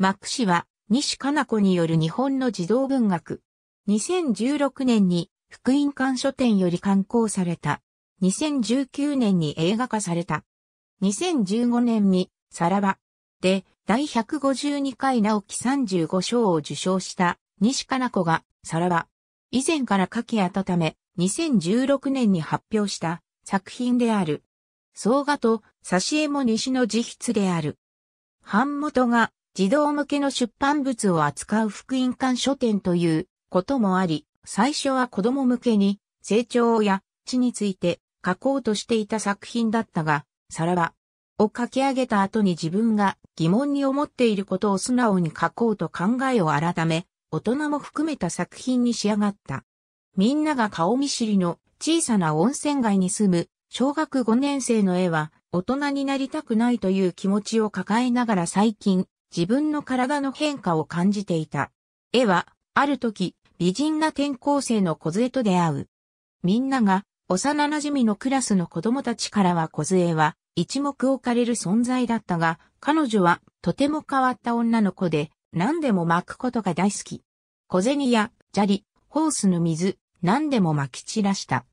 幕氏は西加奈子による日本の児童文学。2016年に福音館書店より刊行された。2019年に映画化された。2015年にさらばで第152回直木35賞を受賞した西加奈子がさらば以前から書き温め2016年に発表した作品である。総画と挿絵も西の自筆である。版元が児童向けの出版物を扱う福音館書店ということもあり、最初は子供向けに成長や地について書こうとしていた作品だったが、さらばを書き上げた後に自分が疑問に思っていることを素直に書こうと考えを改め、大人も含めた作品に仕上がった。みんなが顔見知りの小さな温泉街に住む小学5年生の絵は大人になりたくないという気持ちを抱えながら最近自分の体の変化を感じていた。絵はある時美人な転校生の小杖と出会う。みんなが幼馴染のクラスの子供たちからは小杖は一目置かれる存在だったが、彼女はとても変わった女の子で、何でも巻くことが大好き。小銭や砂利、ホースの水、何でも巻き散らした。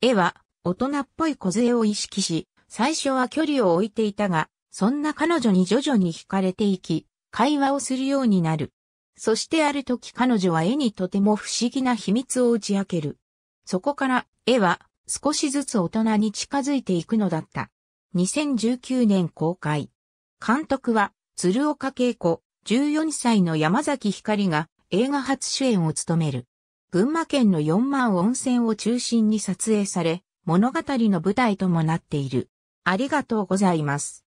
絵は大人っぽい小杖を意識し、最初は距離を置いていたが、そんな彼女に徐々に惹かれていき、会話をするようになる。そしてある時彼女は絵にとても不思議な秘密を打ち明ける。そこから絵は少しずつ大人に近づいていくのだった。2019年公開。監督は鶴岡恵子、14歳の山崎光が映画初主演を務める。群馬県の4万温泉を中心に撮影され、物語の舞台ともなっている。ありがとうございます。